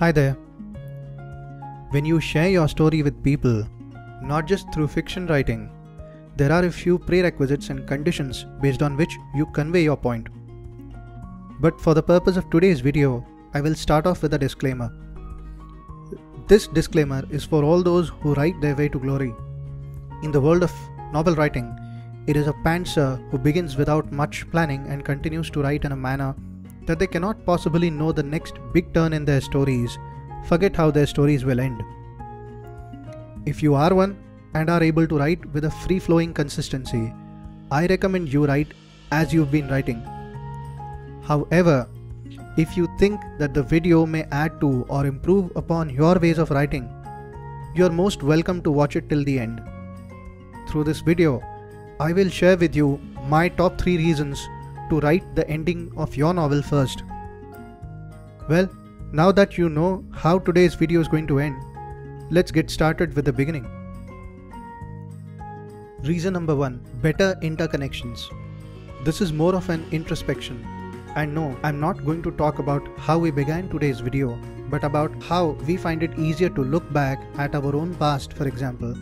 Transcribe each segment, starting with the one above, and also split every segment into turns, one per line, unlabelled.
Hi there. When you share your story with people, not just through fiction writing, there are a few prerequisites and conditions based on which you convey your point. But for the purpose of today's video, I will start off with a disclaimer. This disclaimer is for all those who write their way to glory. In the world of novel writing, it is a pantser who begins without much planning and continues to write in a manner that they cannot possibly know the next big turn in their stories, forget how their stories will end. If you are one and are able to write with a free flowing consistency, I recommend you write as you've been writing. However, if you think that the video may add to or improve upon your ways of writing, you are most welcome to watch it till the end. Through this video, I will share with you my top 3 reasons to write the ending of your novel first. Well, now that you know how today's video is going to end, let's get started with the beginning. Reason number 1 Better interconnections. This is more of an introspection. And no, I'm not going to talk about how we began today's video, but about how we find it easier to look back at our own past, for example,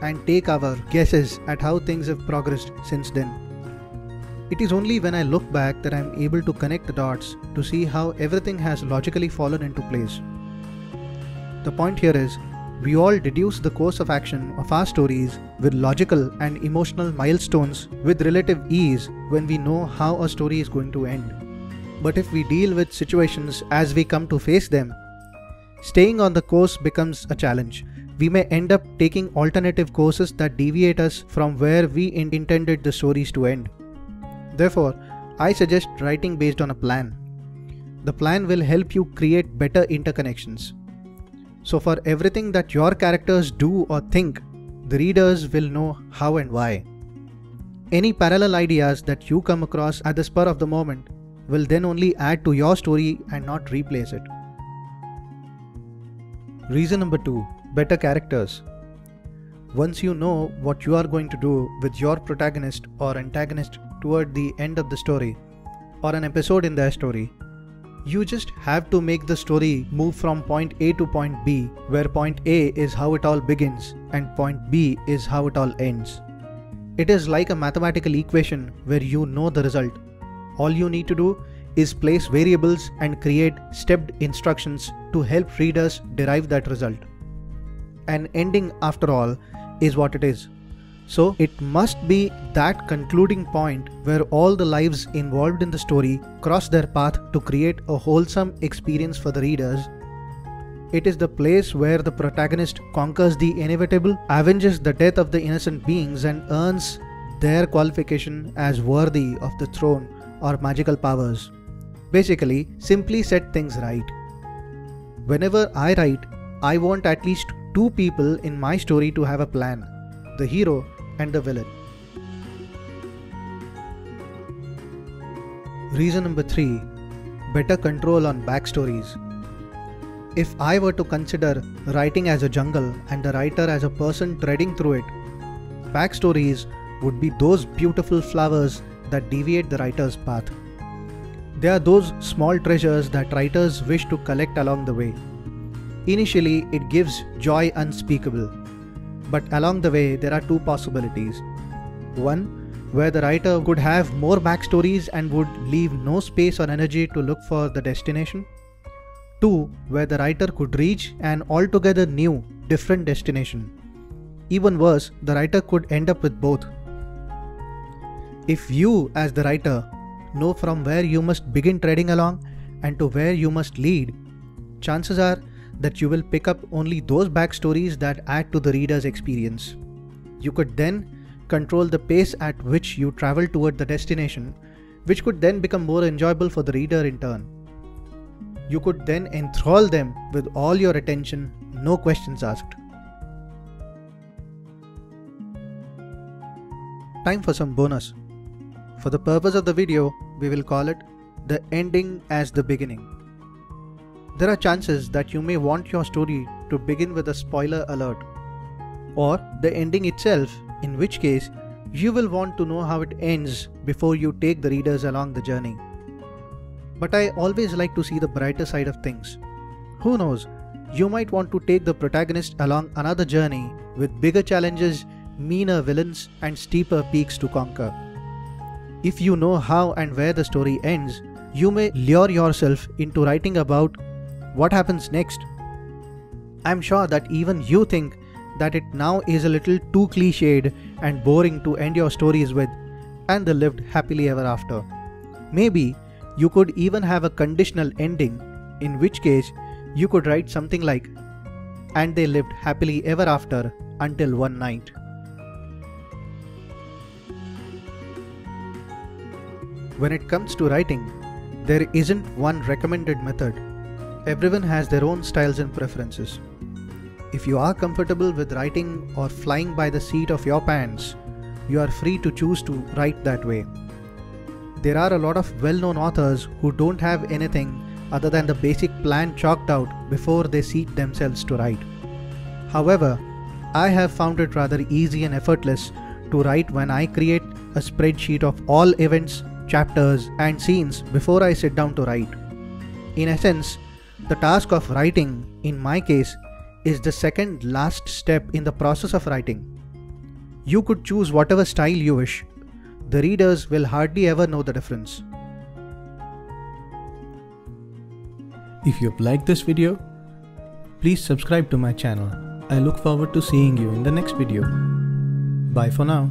and take our guesses at how things have progressed since then. It is only when I look back that I am able to connect the dots to see how everything has logically fallen into place. The point here is, we all deduce the course of action of our stories with logical and emotional milestones with relative ease when we know how a story is going to end. But if we deal with situations as we come to face them, staying on the course becomes a challenge. We may end up taking alternative courses that deviate us from where we intended the stories to end. Therefore, I suggest writing based on a plan. The plan will help you create better interconnections. So, for everything that your characters do or think, the readers will know how and why. Any parallel ideas that you come across at the spur of the moment will then only add to your story and not replace it. Reason number two better characters. Once you know what you are going to do with your protagonist or antagonist toward the end of the story or an episode in their story. You just have to make the story move from point A to point B, where point A is how it all begins and point B is how it all ends. It is like a mathematical equation where you know the result. All you need to do is place variables and create stepped instructions to help readers derive that result. An ending, after all, is what it is. So it must be that concluding point where all the lives involved in the story cross their path to create a wholesome experience for the readers. It is the place where the protagonist conquers the inevitable, avenges the death of the innocent beings, and earns their qualification as worthy of the throne or magical powers. Basically, simply set things right. Whenever I write, I want at least two people in my story to have a plan the hero and the villain. Reason number 3 Better control on backstories. If I were to consider writing as a jungle and the writer as a person treading through it, backstories would be those beautiful flowers that deviate the writer's path. They are those small treasures that writers wish to collect along the way. Initially, it gives joy unspeakable, but along the way, there are two possibilities. One, where the writer could have more backstories and would leave no space or energy to look for the destination. Two, where the writer could reach an altogether new, different destination. Even worse, the writer could end up with both. If you, as the writer, know from where you must begin treading along and to where you must lead, chances are that you will pick up only those backstories that add to the reader's experience. You could then control the pace at which you travel toward the destination, which could then become more enjoyable for the reader in turn. You could then enthrall them with all your attention, no questions asked. Time for some bonus. For the purpose of the video, we will call it the ending as the beginning. There are chances that you may want your story to begin with a spoiler alert, or the ending itself, in which case you will want to know how it ends before you take the readers along the journey. But I always like to see the brighter side of things. Who knows, you might want to take the protagonist along another journey with bigger challenges, meaner villains, and steeper peaks to conquer. If you know how and where the story ends, you may lure yourself into writing about what happens next. I'm sure that even you think that it now is a little too cliched and boring to end your stories with, and they lived happily ever after. Maybe you could even have a conditional ending, in which case you could write something like, and they lived happily ever after until one night. When it comes to writing, there isn't one recommended method. Everyone has their own styles and preferences. If you are comfortable with writing or flying by the seat of your pants, you are free to choose to write that way. There are a lot of well known authors who don't have anything other than the basic plan chalked out before they seat themselves to write. However, I have found it rather easy and effortless to write when I create a spreadsheet of all events, chapters, and scenes before I sit down to write. In essence, the task of writing, in my case, is the second last step in the process of writing. You could choose whatever style you wish. The readers will hardly ever know the difference. If you've liked this video, please subscribe to my channel. I look forward to seeing you in the next video. Bye for now.